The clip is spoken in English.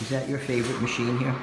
Is that your favorite machine here?